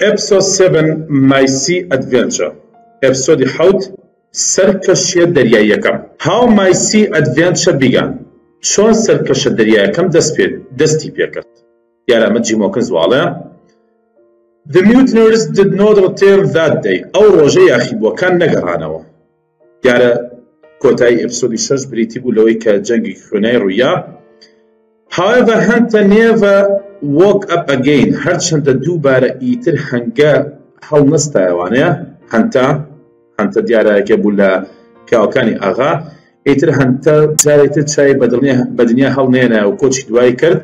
episode 7 My Sea Adventure. Episode حوت سەرکەشیە دەریاییەکەم How My Sea Adventure began. چۆن سەرکەشە دەریایەکەم دەست پێ دەستی پێکرد یارامە جیمۆکن زواڵە The mutineers did not return that day. ئەو ڕۆژە یاخیبووەکان نەگەڕانەوە دیارە کۆتایی ئەپسۆدی شەش بریتی بوو لەوەی کە جەنگی خوێنای ڕوویا However, Hunter never woke up again هەرچەندە دووبارە ئیتر هەنگە هەڵ نستایوانەیە هەنتا هەنتە دیارەکە بوو لە پیاوەکانی ئاغا. ئیتر هەنتە جارێتتر چای بە دنیا هەڵنێنە و کۆچی دوای کرد.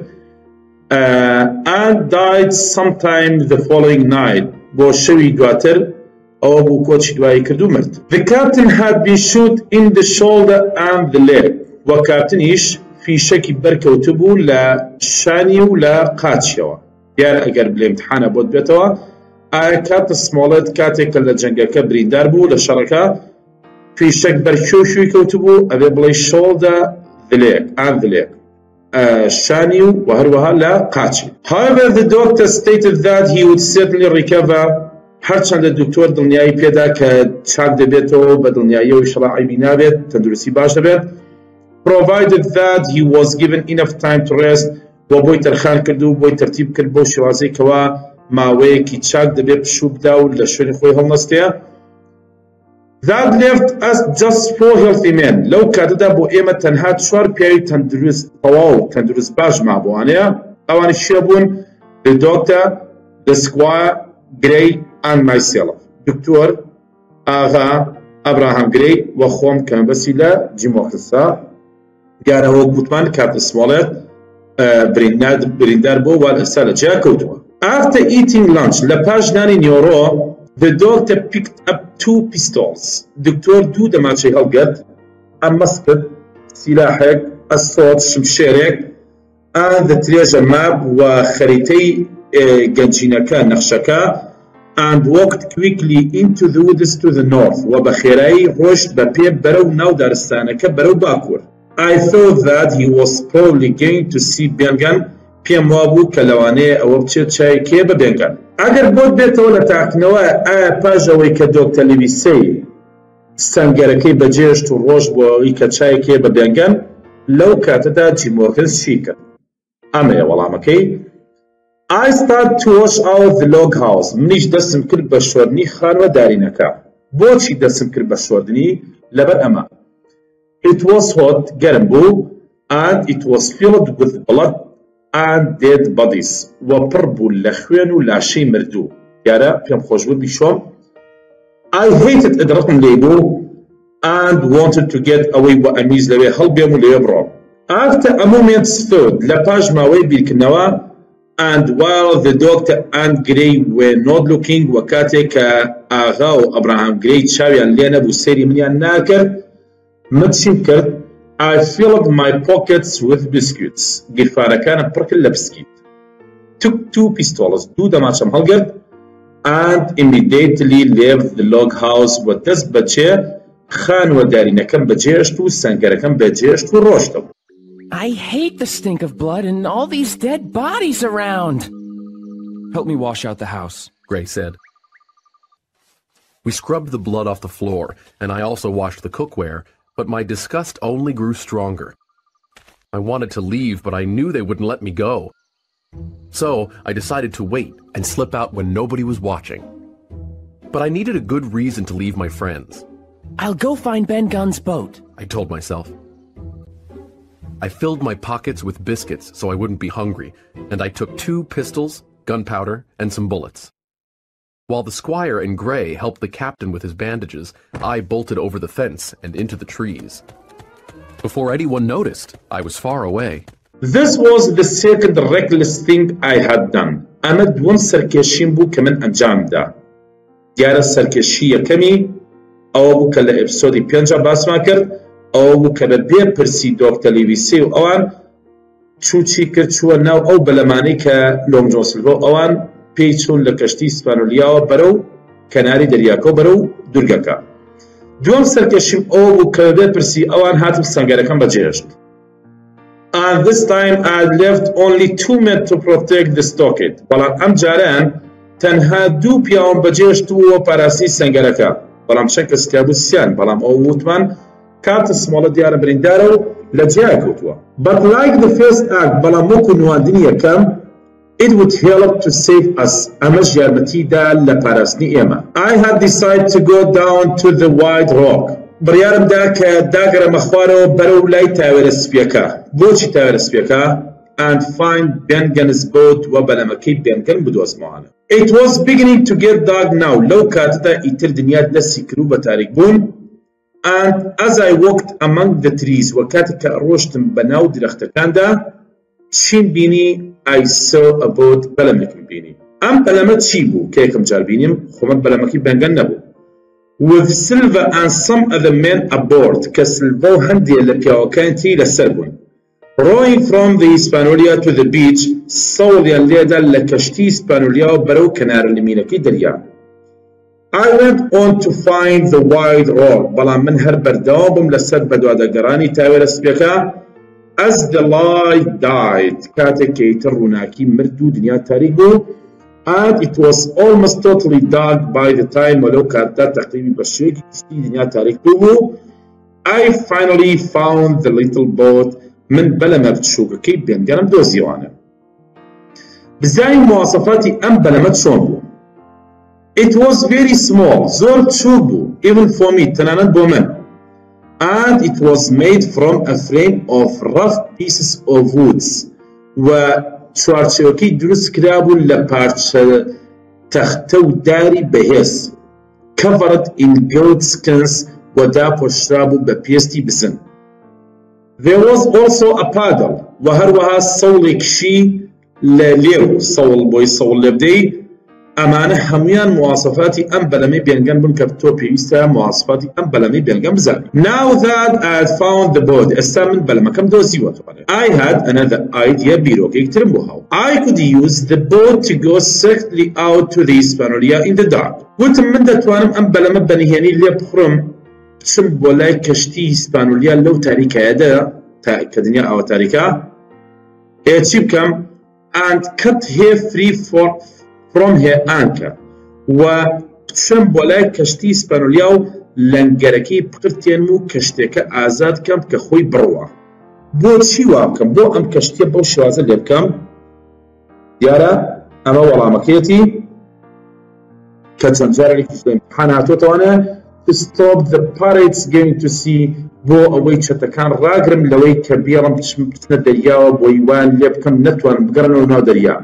and died sometime the following night. بۆ شەوی دواتر ئەوە بوو کۆچی دوایی کرد و مرد. The captain had been shot in the shoulder and the leg. وە کاپتنیش فیشەکی بەرکەوت بوو لە شانی و لە قاچیەوە دیار ئەگەر بلێمتحانە بۆت بێتەوە ئایا کاتە سمۆڵەت کاتێکە لە جەنگەکە بریندار بوو لە شەڕەکە فیشەک بەرکێشوی کەوت بوو ئەبێ بڵێ شۆڵدا دلێک ئان دلێک شانی و هەروەها لە قاچی However, the doctor stated that he would certainly recover هەرچەندە دکتۆر دڵنیایی پێدا کە چاک دەبێتەوە بە دڵنیاییەوەی شڵعیبی نابێت تەندروستی باش دەبێت provided that he was given enough time to rest بۆ بۆی تەرخان کرد و بۆی تەرتیب کرد بۆ شێوازەیەکەوە ماوەیەکی چاک دەبێت پشوو بدا و لە شوێنی خۆی هەڵنەستەیە. That left us just four healthy men. لەو کاتەدا بۆ ئێمە تەنها چوار پیاوی تەندروست تەواو تەندروست باش مابووانەیە. ئەوانی شێ بوون؟ The doctor the squire Gray and myself. دکتۆر ئاغا ئەبراهام گرەی وە خۆم کەمبەسی لە جیمۆخسا دیارەوە گوتمان کاتە سمۆڵێت بریندار بۆ وا ئێستا لە جیا کەوتووە. After eating lunch لە پاشدانی نیۆڕۆ The doctor picked up two pistols. دکتۆر دوو دەماچەی هەڵگەت ئەم مەس کرد سیلاحێک ئەسۆت شمشێرێک ئا دەترێژە ماب و خەریتەی گەنجینەکە نەخشەکە and walked quickly into the woods to the north. و بە خێرایی ڕۆشت بە پێ بەرەو ناو دارستانەکە I thought that he was probably going to see Bengan پێم وا بوو کە لەوانەیە ئەوە بچێت چای کێ بە بێنگان ئەگەر بۆت بێتەوە لە تاکنەوە ئایا پاژەوەی کە دۆکتە لیویسی سنگەرەکەی بەجێشت و ڕۆژ بۆ ئەوی کە چای کێ بە بێنگەن لەو کاتەدا جیمۆرگن چی کرد؟ ئەمەیە وەڵامەکەی. I start to wash out the log house. منیش دەستم کرد بە شۆرنی خانوە دارینەکە بۆچی دەستم کرد بە شۆردنی لەبەر ئەمە. It was hot گەرم بوو and it was filled with blood and dead bodies وە پڕ بوو لە خوێن و لاشەی مردوو یارە پێم خۆشبوو بیشۆم I hated ئەدرقم لێ بوو and wanted to get away وە ئەمیز لەوێ هەڵبێم و لێ بڕۆم After a moment's thought لە پاش ماوەی بیرکردنەوە and while the doctor and Gray were not looking وە کاتێک کە ئاغا و ئەبراهام گرەی چاویان لێ نەبوو سەیری منیان ناکرد من چیم کرد I filled my pockets with biscuits گیرفارەکانم پڕکرد لە بسکیت took two pistols دوو دەماچەم هەڵگرت and immediately left the log house وە دەست بەچێ خانوە دارینەکەم بەجێشت و سنگەرەکەم بەجێشت و ڕۆشتەوە I hate the stink of blood and all these dead bodies around. Help me wash out the house, Gray said. We scrubbed the blood off the floor, and I also washed the cookware, but my disgust only grew stronger. I wanted to leave, but I knew they wouldn't let me go. So I decided to wait and slip out when nobody was watching. But I needed a good reason to leave my friends. I'll go find Ben Gunn's boat. I told myself. I filled my pockets with biscuits so I wouldn't be hungry, and I took two pistols, gunpowder, and some bullets. While the squire and Gray helped the captain with his bandages, I bolted over the fence and into the trees. Before anyone noticed, I was far away. This was the second reckless thing I had done. ئەمە دووەم سەرکێشیم بوو کە من ئەنجامدا. دیارە سەرکێشی یەکەمی ئەوە بوو کە لە ئەپسۆدی پێنج باسمان کرد ئەوە بوو کە بە بێ پرسی دۆکتە لیویسی و ئەوان چوچی کرد چووە ناو ئەو بەلەمانی کە لۆنگ جۆسلۆ ئەوان پێی چوون لە کەشتی سپانولیاوە بەرە و کەناری دەریاکە بەرە و دورگەکە. دوم سەرکەشیم ئەوە بوو کە بێ پرسی ئەوان هاتم سنگەرەکەم بەجێشت And this time I left only two men to protect the stockade. بەڵام ئەم جاران تەنها دوو پیاوم بەجێشتووە پاراسی سنگەرەکە. بەڵام چەند کە ستیابوو سیان بەڵام ئەو وتمان کاتە سمۆڵە دیارە بریندارە و لە جیای کەوتووە But like the first act بەڵام وەکو نواندنی یەکەم It would help to save us. I had decided to go down to the wide rock. بریارم دا که داگر مخوارو برو لای تاور سپیکا بو چی تاور سپیکا and find Ben Gunn's boat و بلمکی Bengen بدو از معانه It was beginning to get dark now. Look at the ایتر دنیا دا سیکرو بطاریک بون and as I walked among the trees و کات که روشتم بناو درخت کنده چین بینی؟ I saw a boat. بەلەمێکم بینی. ئەم بەلەمە چی بوو؟ یەکەم جار بینیم؟ خۆمە بەلەمەکەی بەنگەن نەبوو. With Silva and some other men aboard کە سلڤە و هەندێک لە پیاوەکانی لەسەر بوون. Rowing from the Hispaniola to the beach سەوڵیان لێدا لە کەشتی ئیسپانولیا و بەرەو کەنارە I went on to find the wide road. بەڵام من هەر بەردەوام بووم لەسەر بەدوادەگەڕانی تاوێرە سپێکە as the light died کاتێک کەیتر ڕووناکی مرد و دنیا تاریک بوو and it was almost totally dark by the time ولو کاتدا تقریبی بە شوێکی تشتی دنیا تاریک بوو I finally found the little boat من بەلەمە بچووکەکەی بێنگەرم دۆزیوانە بزای مواصفاتی ئەم بەلەمە چۆن بوو It was very small زۆر چوو بوو even for me تەنانەت بۆ من and it was made from a frame of rough pieces of woods و چوارچێوەکەی دروست کرابوو لە پارچە تەختە و داری بەهێز covered in goat skins و داپۆشرابوو بە پێستی بزن There was also a paddle و هەروەها سەوڵێکشی لە لێو سەوڵ بۆی سەوڵ لێ بدەی ئەمانە هەمویان موواسفاتی ئەم بەلەمەی بێنگەم بن کە تۆ پێویستە موواسفاتی ئەم بەلەمەی بێنگەم بزاری ناوزاد ئەفاون دەبۆت ئێستا من بەلەمەکەم دۆزیوە I had another idea بیرۆکێک ترم بۆ هاو I could use the boat to go sectly out to the Hispaniola in the dark وتم من دەتوانم ئەم بەلەمە بەنهێنی لێ بخڕم چم بۆ لای کەشتی هیسپانولیا لەو تاریکایەدا تا کە دنیا ئەوە تاریکە ئێ چی بکەم and cut here free for from here anchor و بچم بۆ لای کەشتی سپەنولیا و لەنگەرەکەی پقرتێن و کەشتێکە ئازاد کەم کە خۆی بڕوە. بۆ چی وا بکەم؟ بۆ ئەم کەشتە بەو شوازە لێ بکەم؟ دیارە ئەمە وەڵامەکەیەتی کە چەند جارێکی حاناتۆتەوانە stop the pirates going to see بۆ ئەوەی چەتەکان ڕاگرم لەوەی کە بێڵم بچنە دەریاوە بۆ یوان لێ بکەم نتوانم بگەڕنەوە ناو دەریا.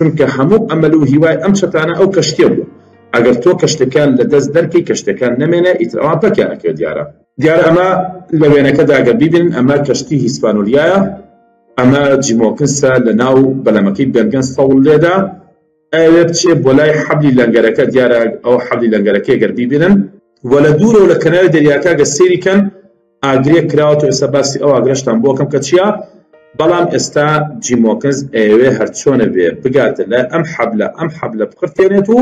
چونکە هەموو ئەمەل و هیوای ئەم چەتانە ئەو کەشتێ بوو. ئەگەر تۆ کەشتەکان لە دەست دەرکەی کەشتەکان نەمێنە ئیترەوان بەکارەکە دیارە. دیارە ئەمە لە وێنەکەدا ئەگەر بیبن ئەمە کەشتی هیسپانولیایە ئەمە جیمۆکنسە لە ناو بەلەمەکەی بەرگەن سەوڵ لێدا. ئەوێ بچێ بۆ لای حەبلی لەنگەرەکە دیارە ئەو حەبلی لەنگەرەکەی گەر بیبینن و لە دوورە و لە کەنار دەریاکە گە سێریکەن ئاگرێک کراوە ئێستا باسی ئەو ئاگرشتان بۆکەم کە چیە بەڵام ئێستا جیمۆکەز ئێوێ هەرچۆنە بێ. بگاتە لە ئەم حەبلە ئەم حەبلە بقرتێنێت و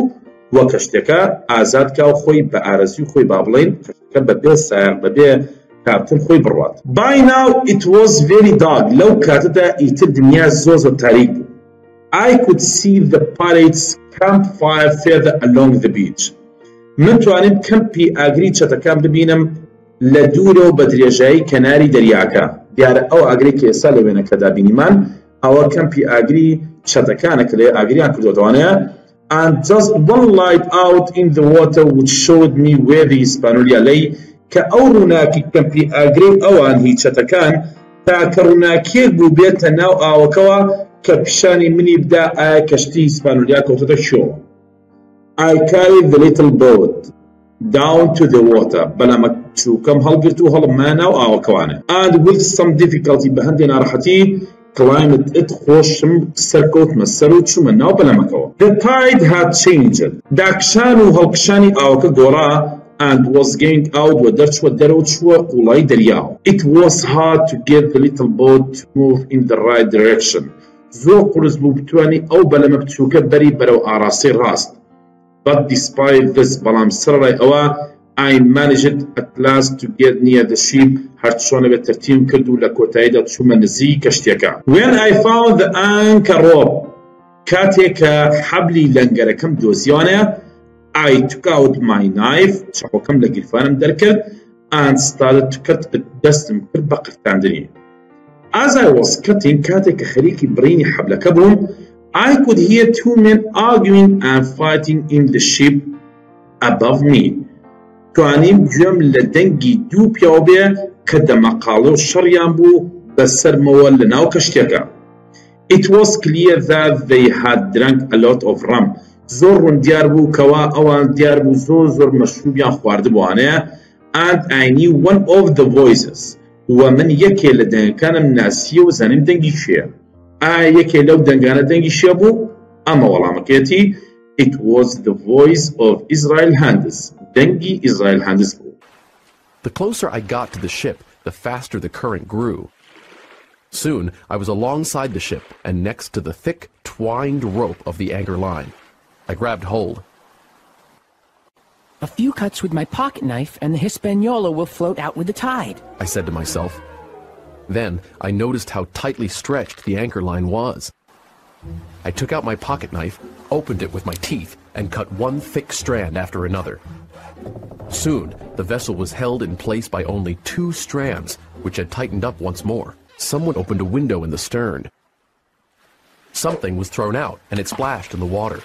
وە کەشتەکە ئازادکە و خۆی بە ئارەزی خۆی با بڵین کەشتەکە بە بێ سایق بەبێ کاپتن خۆی By now it was very dark. لەو کاتەدا ئیتر دنیا زۆ زۆر تاریک بوو. I could see the pirates campfire further along the beach. من توانم کەمپی ئاگری چەتەکان ببینم لە دوورە و بە درێژایی کەناری دەریاکە. دیارە ئەو ئاگری کە ئێستا لە وێنەکەدا بینیمان ئەوە کەمپی ئاگری چەتەکانە کە لێ ئاگریان کردوتوانەیە and just one light out in the water which showed me where the Hispaniola lay کە ئەو ڕووناکی کەمپی ئاگری ئەوان هیچ چەتەکان تاکە ڕووناکێک بوو بێتە ناو ئاوەکەوە کە پیشانی منی بدا ئایا کەشتی هیسپانولیا کەوتەتە شۆ. I carried the little boat. down to the water بەلامە چووکەم هەڵگرت و هەڵمانە و ئاوەکەوانە and with some difficulty بە هەندێک ناڕەحەتی climbed it خۆشم سەرکەوتمە سەر و چوومە ناو بەلەمەکەوە the tide had changed داکشان و هەڵکشانی ئاوەکە گۆڕا and was going out و دەرچوە دەرەوە چووە قوڵای دەریاوە it was hard to get the little boat to move in the right direction زۆر قرس بوو بتوانی ئەو بەلەمە بچووکە بەری بەرەو ئاراسی ڕاست but despite this بەڵام سەرڕای ئەوە I managed at last to get near the ship. هەرچۆنە بێت تەرتیم کرد و لە کۆتاییدا چوومە نزی کەشتێکە when I found the anchor rope کاتێک کە حەبلی لەنگەرەکەم دۆزیوانەیە I took out my knife چاقۆکەم لە گیرفانم دەرکرد and started to cut دەستم کرد بە قرتاندنی. As I was cutting کاتێک کە خەریکی بڕینی حەبلەکە بووم. I could hear two men arguing and fighting in the ship above me. توانیم گوێم لە دەنگی دوو پیاو بێ کە دەمەقاڵە و شەڕیان بوو بەسەرمەوە لە ناو کەشتێکە. It was clear that they had drunk a lot of rum. زۆر ڕوون دیار بوو کەوا ئەوان دیار بوو زۆر زۆر مەشروبیان خواردبووانەیە and I knew one of the voices و من یەکێ لە دەنگەکانم ناسیە و زانیم دەنگی شێ ئایا I لەو دەنگانە دەنگی شە بوو ئەمە it was the voice of Israel Hands دەنگی Israel هەندس The closer I got to the ship, the faster the current grew. Soon, I was alongside the ship and next to the thick, twined rope of the anchor line. I grabbed hold. A few cuts with my pocket knife and the Hispaniola will float out with the tide, I said to myself. Then I noticed how tightly stretched the anchor line was. I took out my pocket knife, opened it with my teeth, and cut one thick strand after another. Soon, the vessel was held in place by only two strands, which had tightened up once more. Someone opened a window in the stern. Something was thrown out, and it splashed in the water.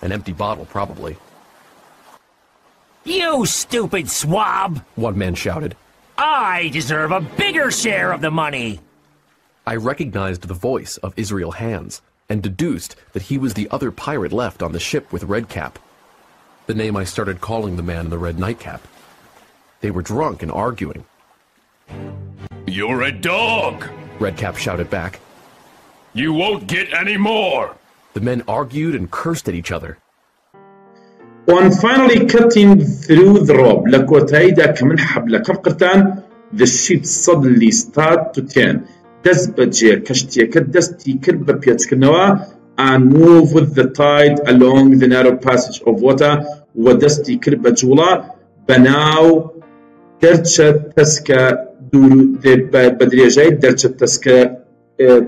An empty bottle, probably. You stupid swab! One man shouted. I deserve a bigger share of the money! I recognized the voice of Israel Hands and deduced that he was the other pirate left on the ship with Redcap. The name I started calling the man in the red nightcap. They were drunk and arguing. You're a dog! Redcap shouted back. You won't get any more! The men argued and cursed at each other. On finally cutting through the rope لكوتايدا كمن حبل كم قرتان The ship suddenly start to turn دست بجي كشتيك دستي كربة بيتكنوا and move with the tide along the narrow passage of water ودستي كربة جولا بناو درجة تسكى دور بدريجاي درجة تسكى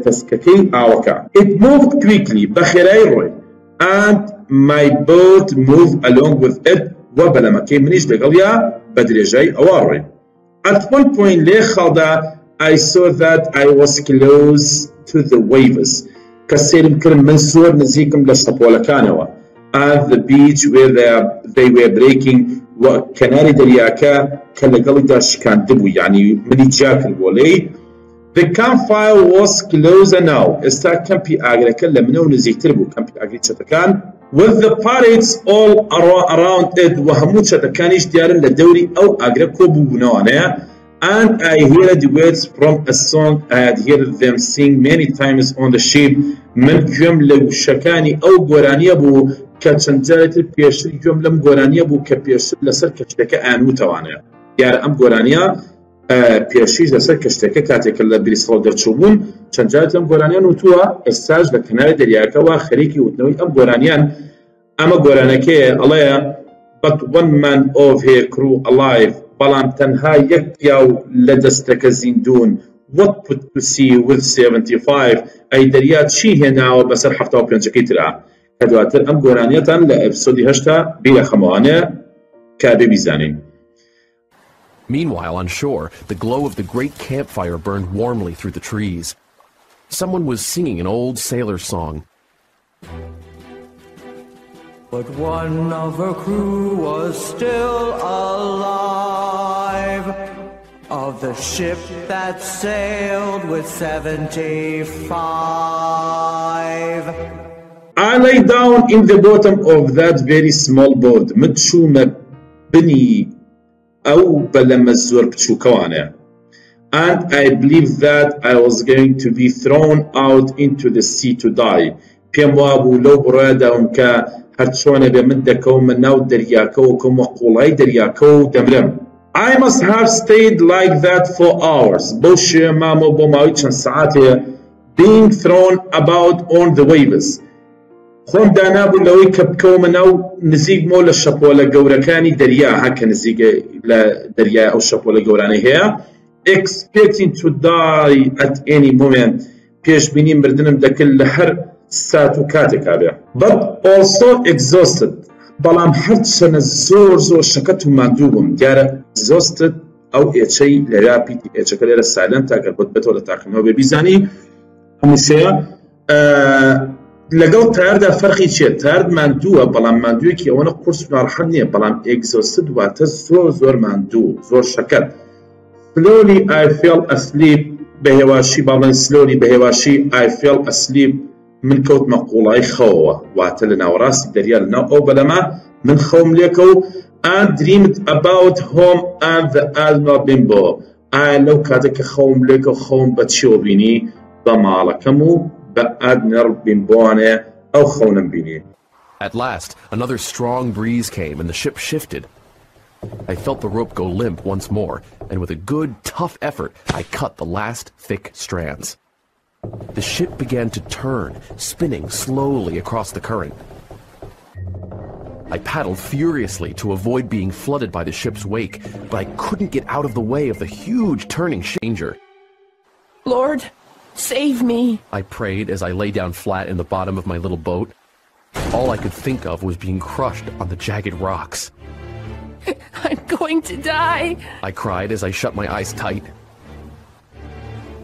تسككي آوكا It moved quickly بخيراي روي and my boat move along with it. وبلا ما كان منيش كمنيش بدري جاي أواري. At one point لي خاضع I saw that I was close to the waves. كسير مكرم منصور نزيكم لشطبولا كانوا. At the beach where they, they were breaking وكناري درياكا كان لغالي داش كان دبو يعني مني جاك الولي. The campfire was closer now. Is إستا كمبي اغري كلا منو نزيك تربو؟ كمبي اغري تشتكان with the pirates all around it و هەموو چەتەکانیش دیارن لە دەوری ئەو ئاگرە کۆبوو بوونەوەنەیە and I heard words from a song. I had heard them sing many times on the ship. من گوێم لە وشەکانی ئەو گۆرانیە بوو کە چەند جارێتر پێشتر گوێم لەم گۆرانیە بوو کە پێشتر لەسەر کەشتەکە ئانوتەوانەیە دیارە ئەم گۆرانیە پێشیش لەسەر کەشتەکە کاتێکە لە بریسڵ دەرچوو بوون چەندجات ئەم گۆرانیان وتووە ئێستاش لە کناری دەریاکەەوە خەریکی وتنەوەی ئەم گۆرانیان. ئەمە گۆرانەکەیە ئەڵەیە but one man of her crew alive بەڵام تەنها یەک پیاو لە دەستەکە زیندون what put to sea with 75 ئەی دەریا چی هێناوە بەسەر ه پێنجەکەی ترا؟ کە دواتر ئەم گۆرانیەتان لە ئەپسۆدی هەشتا بیرە خەمەوانە کابێ بیزانین. Meanwhile, on shore, the glow of the great campfire burned warmly through the trees. Someone was singing an old sailor song. But one of her crew was still alive of the ship that sailed with 75. I lay down in the bottom of that very small boat متشومة بني أو بلما الزور بتشوكوانه and I believed that I was going to be thrown out into the sea to die پێم وابوو لەو بڕێداوم کە هەرچۆنە بێ من دەکەومە ناو دەریاکە و کەمە قوڵای دەریاکە و دەمرم I must have stayed like that for hours بەو شێ مامە بۆ ماوەی چەند سعاتێ being thrown about on the waves خۆم دانابوو لەوەی کە بکەومە ناو نزیکمەوە لە شەپۆلە گەورەکانی دەریا هەکە نزیک لە دەریا ئەو شەپۆلە گەورانەی هەیە. Expecting to die at any moment. پێشببینی مردنم دەکرد لە هەر سات و کاتێکا بێ. But also exhausted. بەڵام هەرچەنە زۆر زۆر شەکەت و ماندوو بووم. دیارە زۆستت ئەو ئێچەی لەلا پیتی ئێچەکە لێرە سالەن تاگەر بۆت بێتەوە لە تاقنەوە بێ. بیزانی هەمیشەیە لەگەڵ تاردا فەرقی چێت تارد ماندووە بەڵام ماندوویەکی ئەوەنە قرس ناڕحەت نییە بەڵام ئێگزۆست واتە زۆر زۆر ماندوو زۆر شەکەت سلۆلی ئایفێڵ ئەسلیب بە هێواشی باڵێن سلۆری بە هێواشی ئایفێڵ ئەسلیب من کەوت مەقوڵای خەوەوە. واتە لە ناوەڕاستی دەریا لەناو ئەو بەلەما من خەوم لێکە و ئا dreamed about home and the Admiral Bimbo ئایا لەو کاتێککە خەوم لێکە خەوم بە چیۆ بینی بە ماڵەکەم و At last, another strong breeze came and the ship shifted. I felt the rope go limp once more, and with a good, tough effort, I cut the last thick strands. The ship began to turn, spinning slowly across the current. I paddled furiously to avoid being flooded by the ship's wake, but I couldn't get out of the way of the huge turning changer. Lord, save me. I prayed as I lay down flat in the bottom of my little boat. All I could think of was being crushed on the jagged rocks. I'm going to die. I cried as I shut my eyes tight.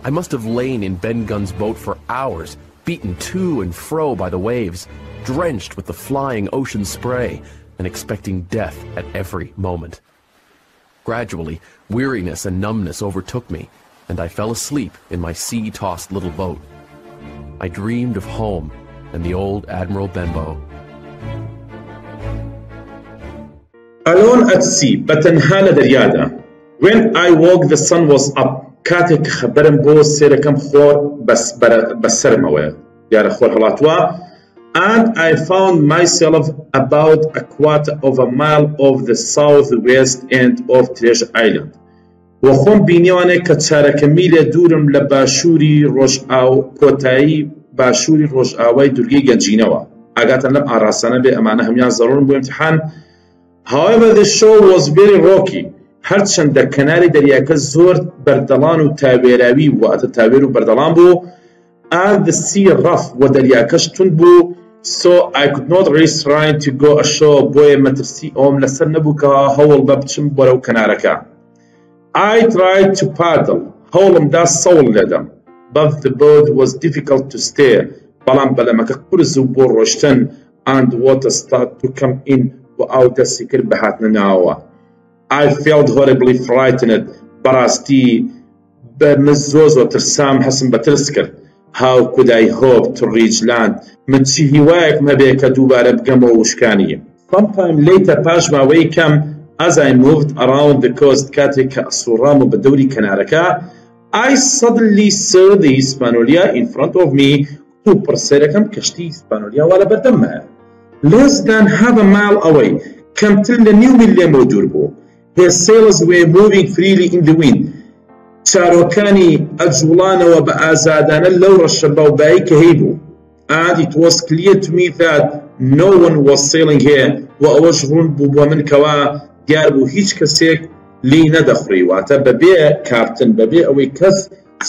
I must have lain in Ben Gunn's boat for hours, beaten to and fro by the waves, drenched with the flying ocean spray, and expecting death at every moment. Gradually, weariness and numbness overtook me, and I fell asleep in my sea-tossed little boat. I dreamed of home and the old Admiral Benbow. Alone at sea بەتەنها لە دەریادا When I woke the sun was up کاتێک خەبەرم بۆ سێرەکەم خۆر بەسەرمەوە دیارە خۆر هەڵاتوە and I found myself about a quarter of a mile off the southwest end of Treasure Island. وەخۆم بینیوانێک کە چارەکە میلێ دوورم لە باشووری ڕۆژئاو کۆتایی باشووری ڕۆژئاوای دورگەی گەنجینەوە. ئاگاتان لەم ئاراسانە بێ ئەمانە هەمیان زەڕون بۆ امتحان However, the show was very rocky. هەرچەندە کەناری دەریاکە زۆر بەردەڵان و تاوێراوی واتە تاوێر و بەردەڵان بوو. And the sea rough و دەریاکەش تون بوو. So I could not race trying to go ashore. بۆیە مەترسی ئەوم لەسەر نەبوو کە هەوڵ بە بچم بەرەو کەنارەکە I tried to paddle. هەوڵمدا سەوڵ لێدەم but the boat was difficult to steer. بەڵام بەلەمەکە قرز و بۆ ڕۆشتن and water start to come in و ئاو دەستی کرد بە هاتنە ناوە I felt horribly frightened. بەڕاستی بە من زۆ زۆ ترسام هەسم بە ترس کرد. How could I hope to reach land? من چی هیوایەک مەبێ کە دووبارە بگەمەوە وشکانی. Sometime later پاش ماوەی کەم As I moved around the coast, Katika, Suram, Baduri, Kanaraka, I suddenly saw the Hispaniola in front of me, Kupar Serakam, Kashti, Hispanolia, Wala Badama. Less than half a mile away, came till the new William Odurbo. His sails were moving freely in the wind. Charokani, Ajulana, Waba Azadan, Laura Shabau, Baikahibu. And it was clear to me that no one was sailing here. بوو دیار بوو هیچ کەسێک لی نەدەخڕی واتە بەبێ کاپتن بەبێ ئەوەی کەس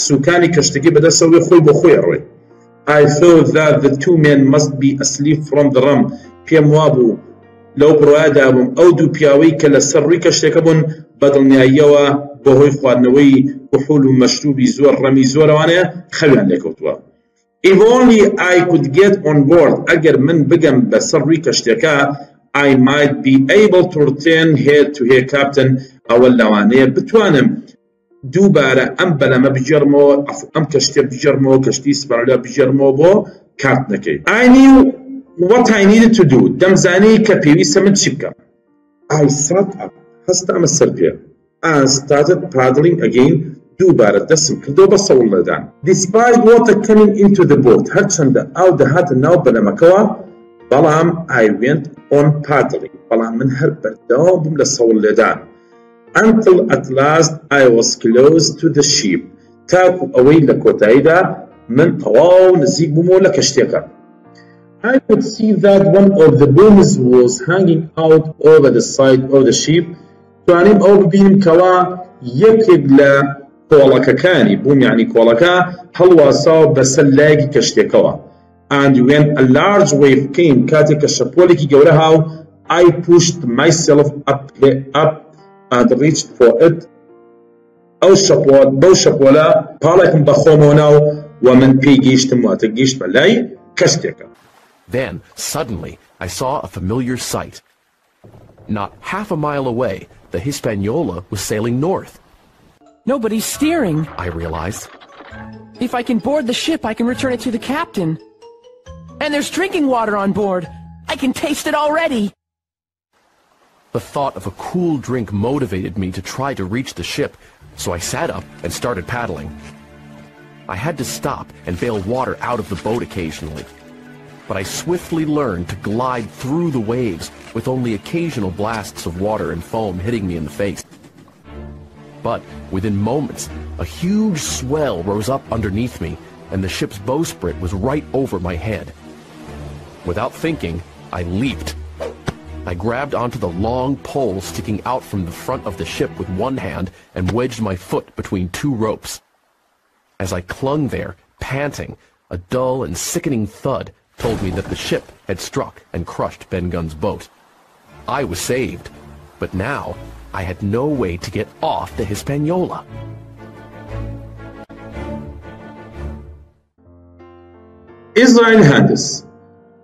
سوکانی کەشتەکەی بەدەستەوەی خۆی بۆ خۆی ڕۆی I thought that the two men must be asleep from the rum پێم وابوو لەو بڕوادا بووم ئەو دوو پیاوەی کە لە سەر ڕووی کەشتێکە بوون بەدڵنیاییەوە بەهۆی خواردنەوەی بحول و مەشروبی زۆر ڕەمی زۆرەوانەیە خەویان لێکەوتووە. If only I could get on board ئەگەر من بگەم بەسەر ڕووی کەشتێکە I might be able to return here to here captain. ئەوە لەوانەیە بتوانم. دووبارە ئەم بەلەمە بجێرمەوە ئەم کەشتێ بجێرمەوە کەشتی سپارلیا بجێرمەوە بۆ کات نەکەی I knew what I needed to do. دەمزانی کە پێویستە من چی بکەم. I sat up. هەستامە سەر پێ. And started paddling again دووبارە دەسم کردەوە بە سەوڵ لەدان despite water coming into the boat هەرچەندە ئاو دەهاتە ناو بەلەمەکەوە بەڵام went on paddling بەڵام من هەر بەردەوام بووم لە سەوڵ لێدان until at last I was close to the ship تاکو ئەوەی لە کۆتاییدا من تەواو نزیک بوومەوە لە کەشتێکە. I could see that one of the booms was hanging out over the side of the ship. توانیم ئەو ببینم کەوا یەکێک لە کۆڵەکەکانی بووم یعنی کۆڵەکە هەڵواساوە بەسەر لایەکی کەشتێکەوە. and when a large wave came کاتێک کە شەپۆلێکی گەورە هاو I pushed myself up, up and reached for it ئەو شەپۆل بەو شەپۆلە پاڵێکم بەخۆمەوە ناو و من پێی گەیشتم واتە گەیشتمە لای کەشتێکە Then, suddenly, I saw a familiar sight. Not half a mile away, the Hispaniola was sailing north. Nobody's steering. I realized. If I can board the ship, I can return it to the captain. And there's drinking water on board. I can taste it already. The thought of a cool drink motivated me to try to reach the ship, so I sat up and started paddling. I had to stop and bail water out of the boat occasionally, but I swiftly learned to glide through the waves with only occasional blasts of water and foam hitting me in the face. But within moments, a huge swell rose up underneath me, and the ship's bowsprit was right over my head. Without thinking, I leaped. I grabbed onto the long pole sticking out from the front of the ship with one hand and wedged my foot between two ropes. As I clung there, panting, a dull and sickening thud told me that the ship had struck and crushed Ben Gunn's boat. I was saved, but now I had no way to get off the Hispaniola. Israel Hands.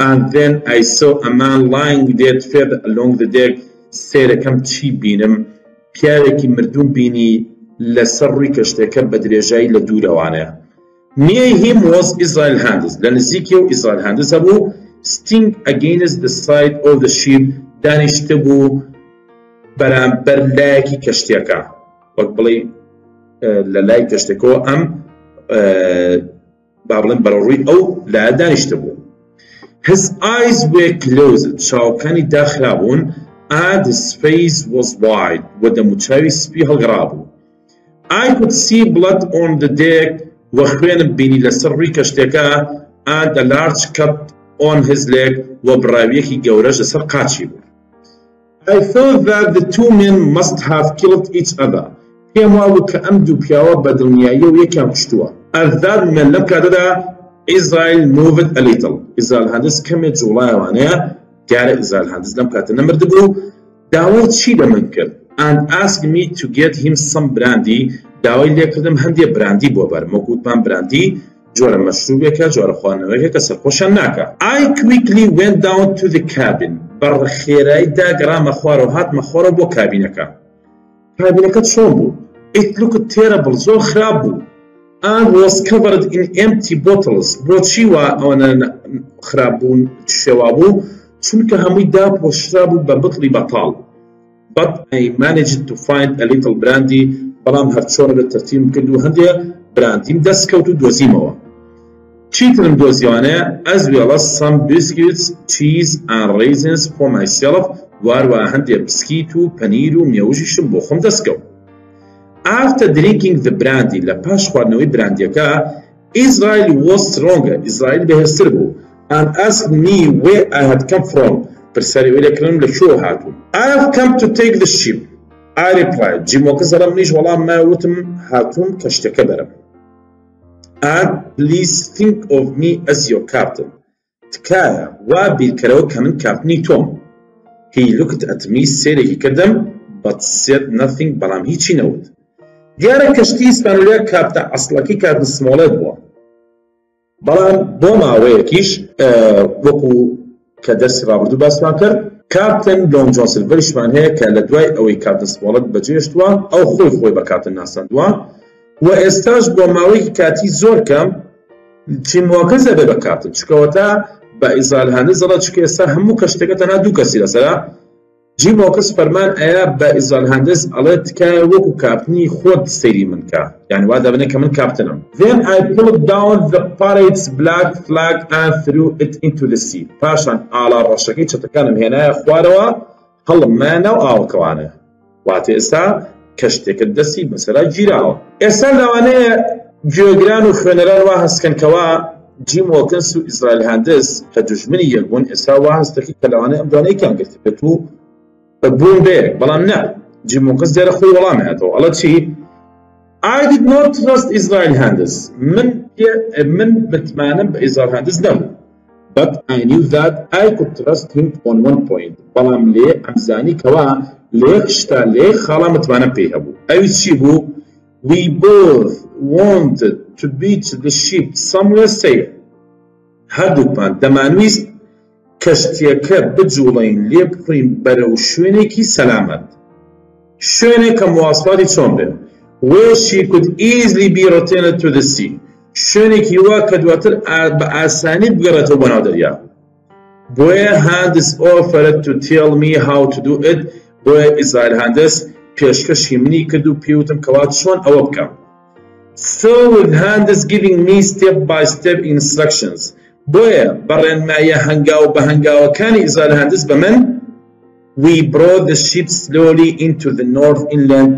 and then I saw a man lying dead further along the deck سێرە کەم چی بینم پیاوێکی مردوم بینی لەسەر ڕووی کەشتەکە بە درێژایی لە دوورەوانەیە Near him was Israel Hands لە نزیکی و Israel Hands هەبوو sting against the side of the ship دانیشتە بوو بەرامبەر لایەکی کەشتێکە وەک بڵێ لە لای کەشتێکەوە ئەم با بڵێن بەڕڕووی ئەو لا دانیشتە بوو His eyes were closed چاوەکانی داخرابوون and his face was wide و دەموچاوی سپی هەڵگرابوو I could see blood on the deck و خوێنم بینی لەسەر ڕووی کەشتێکە and a large cut on his leg و براویەکی گەورەش لەسەر قاچی بوو I thought that the two men must have killed each other پێم وابوو کە ئەم دوو پیاوە بە دڵنیایی و یەکیان کوشتووە At that moment لەم کاتەدا Moved a little. Israel هەندس کەمێک جوڵایەوانەیە دیارە Israel هەندس لەم کاتە نەمرد بوو داوای چی لە من کرد and asked me to get him some brandy. داوای لێکردم هەندێ براندی بۆ بەر مەگوتمان براندی جۆرە مەشروبێکە جۆرە خوانەوەیە کە سەرخۆشە ناکە I quickly went down to the cabin. بەڕخێرایی داگرامە خوارەوە هاتمە خۆرە بۆ کابینەکە کابینەکە چۆن بوو ئیتلوکت تێرە بڵ زۆر خراپ بوو and was covered in empty bottles. بۆچی وا ئەوەنە خراپ بوون شێوا بوو چونکە هەمووی داپۆشرا بوو بە بتڵی بەتاڵ but I managed to find a little brandy بەڵام هەرچۆنە بە تەرتیم کرد و هەندێ براندیم دەستکەوت و دۆزیمەوە چیترم دۆزیوانەیە as well as some biscuits, cheese and raisins for myself واروە هەندێ بسکیت و پەنیر و مێوژیشم بۆ خۆم دەستکەوت After drinking the brandy لە پاش خواردنەوەی براندیەکە Israel was stronger Israel بەهێزتر بوو and asked me where I had come from پرسەری وێ لەکردم لە شۆ هاتوو I have come to take the ship I replied جیمۆکە زەرم نیش وەڵام ماوتم هاتووم کەشتەکە بەرم and please think of me as your captain تکایە وا بیرکەرەوە کە من کاپنی تۆم He looked at me سێرێکی کردم but said nothing بەڵام هیچی نەوت دیارە کەشتی ئیسپانولیا کاپتە ئەسڵەکەی کاتن سمۆڵێت بووە. بەڵام بۆ ماوەیەکیش وەکو کە دەستی ڕابردوو باسمان کرد کاپتن لۆنگ جۆنسلڤریشمان هەیە کە لە دوای ئەوەی کاتن سمۆڵەت بەجێشتووە ئەو خۆی خۆی بە کاتن ناسەندووە و ئێستاش بۆ ماوەیەکی کاتی زۆر کەم چیمۆکە زەبێ بە کاتن چکەوەتا بە ئیزال هەندە زەڵە چکە ئێستا هەموو کەشتەکە تەنها دوو کەسی لەسەرا جیمۆکس فەرمان ئەیە بە ئیزال هەندس ئەڵێ تکایە وەکو کاپنی خۆت سەیری من کە. یعنی وا دەبنێ کە من کاپتنم. Then I pulled down the pirate's black flag and threw it into the sea. پاشان ئالا ڕەشەکەی چەتەکانم هێنایە خوارەوە هەڵم مانە و ئاوکەوانە. واتە ئێستا کەشتێکت دەستی بەسەرا گیراوە ئێستا لەوانەیە گوێگران و خوێنەران وا هەستکەنکەوە جیم وۆکنس و ئیسرائیل هەندس کە دژمنی یەکبوون ئێستا وا هەستەکەی کە لەوانەیە ئەم دوانەیەکیان گرت بێت بوم دير بلام نعم. نه جمو قص دير خوي ولام هاتو. على تشي. I did not trust Israel Handels من من بتمانم بإسرائيل Handels نم but I knew that I could trust him on one point. بلام لي أمزاني كوا ليك شتا ليك خالا متمانم بيه أبو أي شي بو؟ We both wanted to beach the ship somewhere safe. هەردووکمان دەمانویست کەشتیەکە بجوڵین لێ بڕین بەرەو شوێنێکی سەلامەت. شوێنێک کە مواصلاتی چۆن بێ where she could easily be returned to the sea. شوێنێکی وا کە دواتر بە ئاسانی بگەڕێتەوە بەناو دەریا بۆیە هاندس me how to do it. بۆیە ئیزایل هاندس پێشکەشی منی کرد و پێوتم کەوا چۆن ئەوە بکەم. So with Handes giving me step by step instructions. بۆیە بەڕێنمایە هەنگاو بە هەنگاوەکانی ئیزال هەندس بە من we brought the ship slowly into the north inland.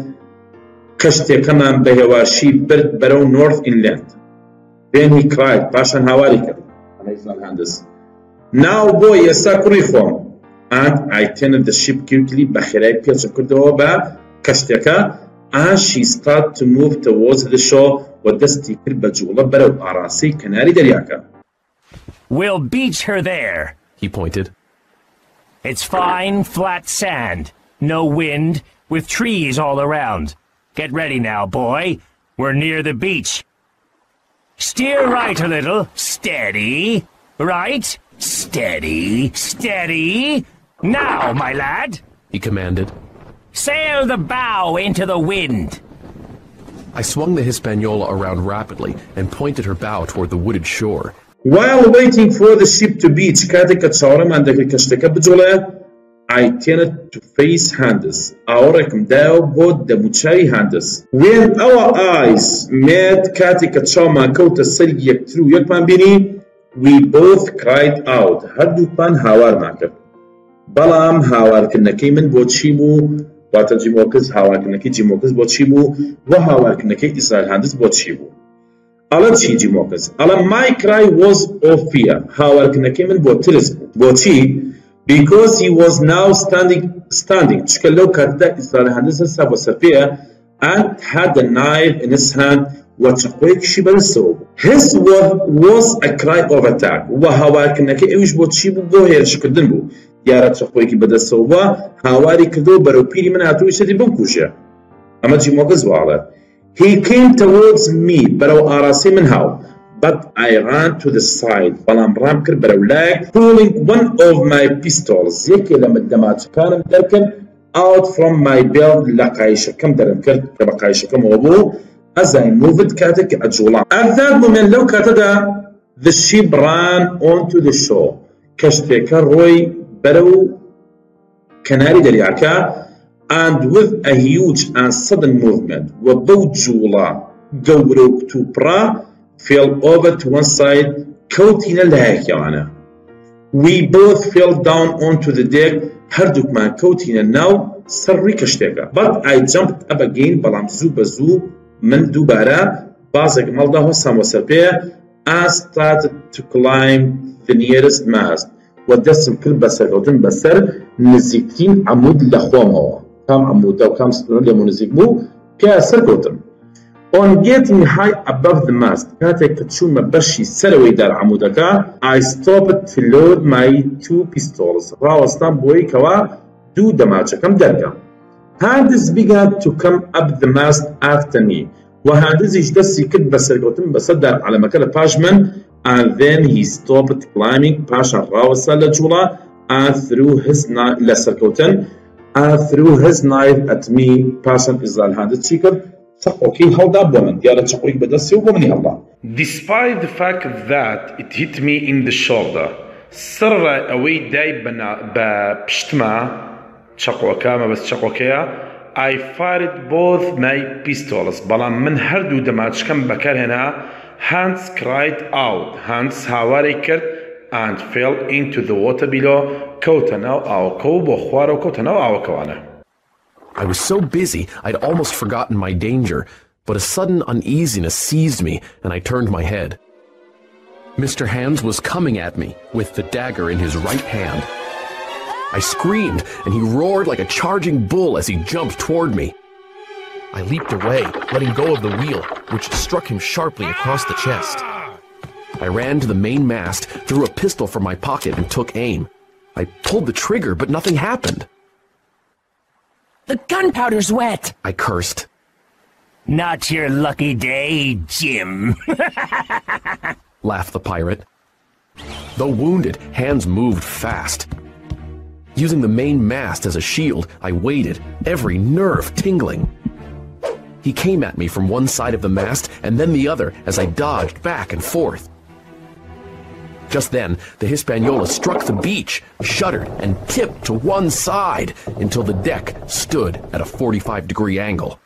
کەشتێکەمان بە هێواشی برد بەرەو north inland. Then he cried پاشان هاواری کرد. هەندس. ناو بۆ ئێستا کوڕی خۆم. And I turned the ship quickly بە خێرای پێچم کردەوە بە کەشتێکە. And she started to move towards the shore. و دەستی کرد بە جوڵە بەرەو ئاراسی کەناری دەریاکە. We'll beach her there. He pointed. It's fine, flat sand. No wind, with trees all around. Get ready now, boy. We're near the beach. Steer right a little. Steady. Right. Steady. Steady. Now, my lad. He commanded. Sail the bow into the wind. I swung the Hispaniola around rapidly and pointed her bow toward the wooded shore. While waiting for the ship to beach کاتێک کە چاوەڕێمان دەکرد کەشتەکە بجوڵێ I tended to face Handes. ئاوەڕێکم دایەوە بۆ دەموچاوی Handes. When our eyes met کاتێک کە چاومان کەوتە سەر یەکتر و یەکمان بینی we both cried out. هەردووکمان هاوارمان کرد. بەڵام هاوارکردنەکەی من بۆ چی بوو واتە جیمۆکس هاوارکردنەکەی جیمۆکس بۆ چی بوو و هاوارکردنەکەی ئیسرائیل هەندس بۆ چی بوو ئەڵە چی جیمۆکس ئەڵە مای کرای وەز ئۆفیە هاوارکردنەکەی من بۆ ترس بوو. بۆچی because he was now standing standing. چکە لەو کاتدا ئیسرائیل هەندس هەستا بۆ سەرپەیە and had a knife in his hand. وچقۆیەکیشی بەرزەوە بوو. His was a cry of attack. و هاوارکردنەکەی ئەوش بۆ چی بوو؟ بۆ هێرشکردن بوو. دیارە چەخۆیەکی بەدەستەوە هاواری کردەوە بەرەو پیری من هاتووی سەری بمکوژە ئەمە جیمۆکەس واڵە he came towards me بەرەو ئاراسی من هاو. But I ran to the side. بەڵام ڕام کرد بەرەو لایەک. Pulling one of my pistols. یەکێ لە مدەماچەکانم دەرکرد out from my belt لە قایشەکەم دەرم کرد. کە بە قایشەکەمەوە بوو. As I moved کاتێک ئەجوڵام at that moment لەو کاتەدا the ship ran onto the shore. کەشتێکە ڕۆی بەرەو کەناری دەریاکە. and with a huge and sudden movement و بەو جوڵە گەورە و تووپڕا fell over to one side کەوتینە لایەکیانە we both fell down onto the deck هەردووکمان کەوتینە ناو سەرڕی کەشتێکە but I jumped up again بەڵام زوو بە زوو من دووبارە بازێک مەڵدا هۆسامۆ سەرپەیە and started to climb the nearest mast و دەستم کرد بە سەرکەوتن بەسەر نزیکترین عمود لە خۆمەوە کام عمودە و کام ستون لێمە نزیک بوو پێ سەرکەوتم On getting high above the mast کاتێک کە چوومە بەشی سەرەوەی دار عمودەکە I stopped to load my two pistols ڕاوەستان بۆی کەوا دوو دەماچەکەم دەرگەم Hands began to come up the mast after me و هاندزیش دەستی کرد بە سەرکەوتن بەسەر دار عەلەمەکە لە پاش من and then he stopped climbing پاشان ڕاوەسا لە جوڵە and threw his لە سەرکەوتن and threw his knife at me passing is the left-handed seeker he held up despite the fact that it hit me in the shoulder سر away دايبنا بشتما تشقوا كاما بس I fired both my pistols. بەڵام من هەردوو دەماچکەم بەکارهێنا Hands cried out Hans هاواری کرد and fell into the water below. کەوتە ناو ئاوکە و بۆ خوارە و کەوتە ناو ئاوکەوانە I was so busy I'd almost forgotten my danger, but a sudden uneasiness seized me and I turned my head. Mr. Hands was coming at me with the dagger in his right hand. I screamed and he roared like a charging bull as he jumped toward me. I leaped away, letting go of the wheel, which struck him sharply across the chest. I ran to the main mast, threw a pistol from my pocket, and took aim. I pulled the trigger, but nothing happened. The gunpowder's wet! I cursed. Not your lucky day, Jim. laughed the pirate. Though wounded, Hands moved fast. Using the main mast as a shield, I waited, every nerve tingling. He came at me from one side of the mast and then the other as I dodged back and forth. Just then, the Hispaniola struck the beach, shuddered, and tipped to one side until the deck stood at a 45 degree angle.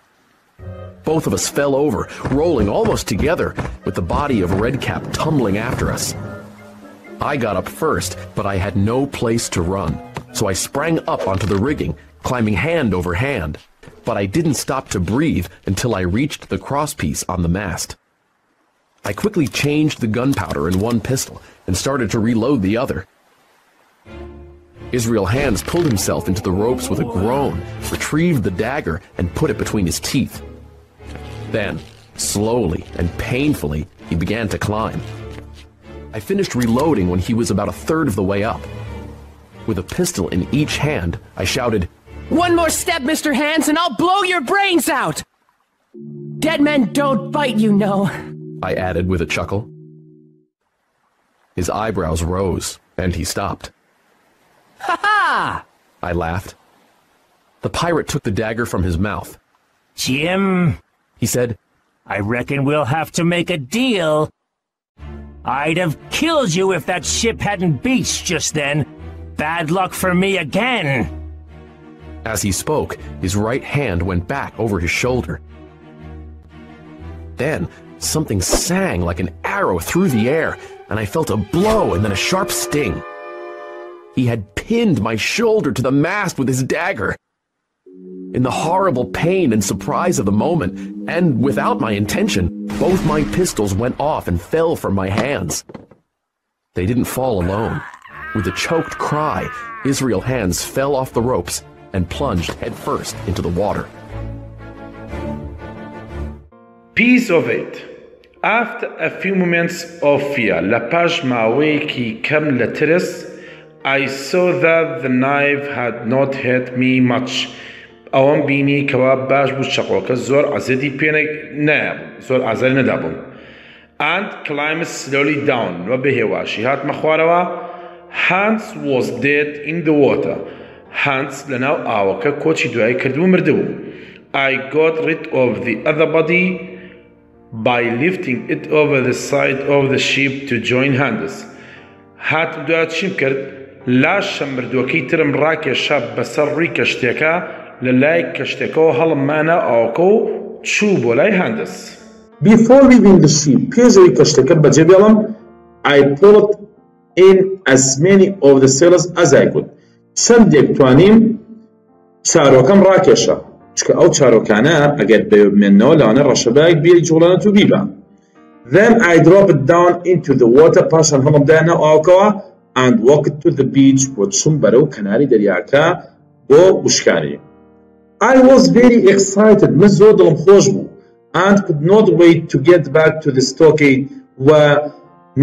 Both of us fell over, rolling almost together, with the body of Redcap tumbling after us. I got up first, but I had no place to run, so I sprang up onto the rigging, climbing hand over hand. But I didn't stop to breathe until I reached the crosspiece on the mast. I quickly changed the gunpowder in one pistol and started to reload the other. Israel Hands pulled himself into the ropes with a groan, retrieved the dagger, and put it between his teeth. Then, slowly and painfully, he began to climb. I finished reloading when he was about a third of the way up. With a pistol in each hand, I shouted, One more step, Mr. Hands, and I'll blow your brains out! Dead men don't bite, you know. I added with a chuckle. His eyebrows rose, and he stopped. Ha ha! I laughed. The pirate took the dagger from his mouth. Jim, He said, I reckon we'll have to make a deal. I'd have killed you if that ship hadn't beached just then. Bad luck for me again. As he spoke, his right hand went back over his shoulder. Then, something sang like an arrow through the air, and I felt a blow and then a sharp sting. He had pinned my shoulder to the mast with his dagger. In the horrible pain and surprise of the moment, and without my intention, both my pistols went off and fell from my hands. They didn't fall alone. With a choked cry, Israel Hands fell off the ropes and plunged headfirst into the water. Piece of it. After a few moments of fear, لە پاش ماوەیەکی کەم لە ترس, I saw that the knife had not hit me much. ئەوەم بینی کەوا باش بوو چەقۆکە زۆر عزێتی پێنە نایبوو زۆر ئازاری نەدابووم. And climbed slowly down وە بەهێواشی هاتمە خوارەوە Hans was dead in the water. Hans لەناو ئاوەکە کۆچی دوایی کردو مردبوو. I got rid of the other body by lifting it over the side of the ship to join hands. هات دوات چیم کرد لاش مردوەکەی ترم ڕاکێشە بەسەر ڕی کەشتێکە لە لای کەشتێکەوە هەڵممانە ئاوکە و چوو بۆ لای هەندس. Before leaving the ship, پێشەوەی کەشتەکە بەجێ بێڵم I pulled in as many of the sailors as I could. چەندێک توانیم چارۆکەم ڕاکێشە چکە ئەو چارۆکانە ئەگەر بێنەوە لەوانە ڕەشەبایك بیری جوڵانەت و بیبە. Then I drop it down into the water پاشان هەڵمدانە ئاوکەوە and walk to the beach بۆ چوم بەرەو کەناری دەریاکە بۆ وشکانی. I was very excited من زۆر دڵم خۆش بوو and could not wait to get back to the stockade و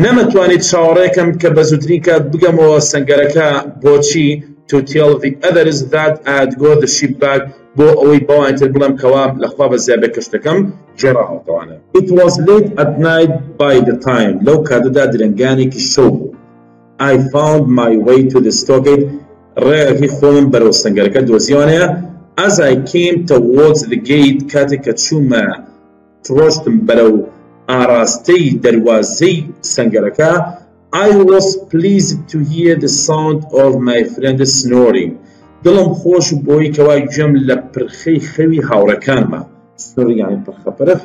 نەمەتوانێت چاوەڕێکم کە بە زووترین کات بگەمەوە سنگەرەکە بۆچی to tell the others that I had got the ship back بۆ ئەوەی بەوانتر بڵم کەوا لەخوا بە زیابە کەشتەکەم جێڕاهاتەوانە It was late at night by the time لەو کاتەدا درنگانێکی شەو بوو I found my way to the stockade ڕێەکەی خۆم بەرەو سنگەرەکە دۆزیوانەیە As I came towards the gate کاتێک کە چوومە تڕۆشتم بەرەو ئاراستەی دەواازەی سنگەرەکە I was pleased to hear the sound of my friend snoring. دڵم خۆش بۆی کەوا گوێم لە پرخەی خەوی هاوڕەکانمە سۆریانی پرخەپرخ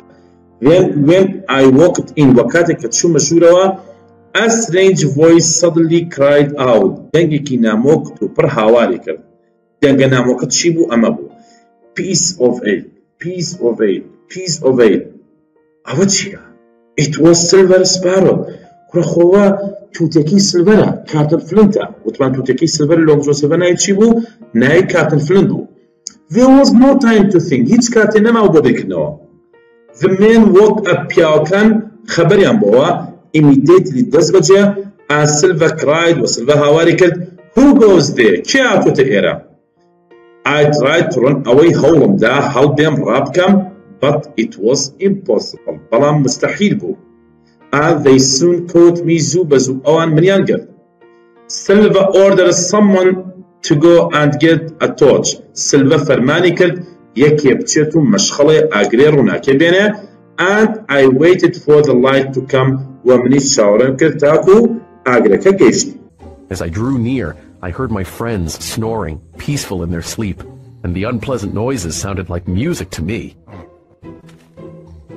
when when I walked in وە کاتێک کە چوومە ژوورەوە a strange voice suddenly cried out دەنگێکی نامۆکت و پڕ هاواری کرد دەنگە نامۆکت چی بوو ئەمە بوو piece of aid piece of aid piece of aid ئەوە چییە it was silver sparrow کوڕخۆوە تووتێکی سلڤەرە کارتن فلنتە وتمان تووتێکی سلڤەر لۆنگزۆ سلڤە نای چی بوو نای کارتن فلند بوو there was no time to think. هیچ کاتێ نەماو بۆ بکردنەوە the men woke up پیاوەکان خەبەریان بۆەوە immediately دەست بەجێ and silver cried و silver هاواری کرد who goes there? کێ هاتوتە ئێرە I tried to run away هەوڵمدا هەڵبێم ڕابکەم but it was impossible. بەڵام مستحیل بوو and they soon caught me Zuba and Minyan. Silver ordered someone to go and get a torch. Silver فرمانی کرد یکی mashkale مشخله اگری and I waited for the light to come و منی شاورم As I drew near, I heard my friends snoring, peaceful in their sleep, and the unpleasant noises sounded like music to me.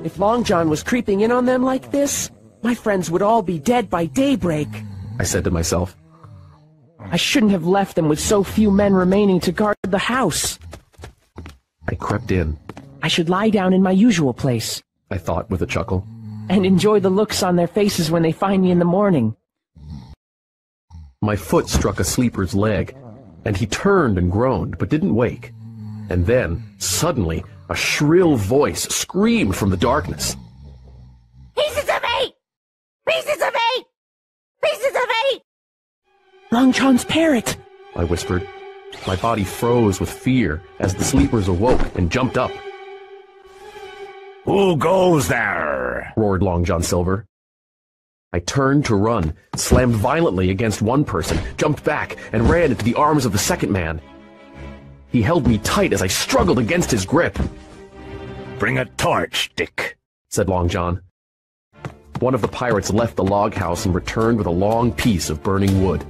If Long John was creeping in on them like this, my friends would all be dead by daybreak. I said to myself, I shouldn't have left them with so few men remaining to guard the house. I crept in, I should lie down in my usual place I thought with a chuckle. and enjoy the looks on their faces when they find me in the morning. My foot struck a sleeper's leg, and he turned and groaned, but didn't wake. And then, suddenly, a shrill voice screamed from the darkness. Pieces of eight! Pieces of eight! Pieces of eight! Long John's parrot! I whispered. My body froze with fear as the sleepers awoke and jumped up, Who goes there? roared Long John Silver. I turned to run, slammed violently against one person, jumped back, and ran into the arms of the second man. He held me tight as I struggled against his grip, Bring a torch, Dick. said Long John. One of the pirates left the log house and returned with a long piece of burning wood.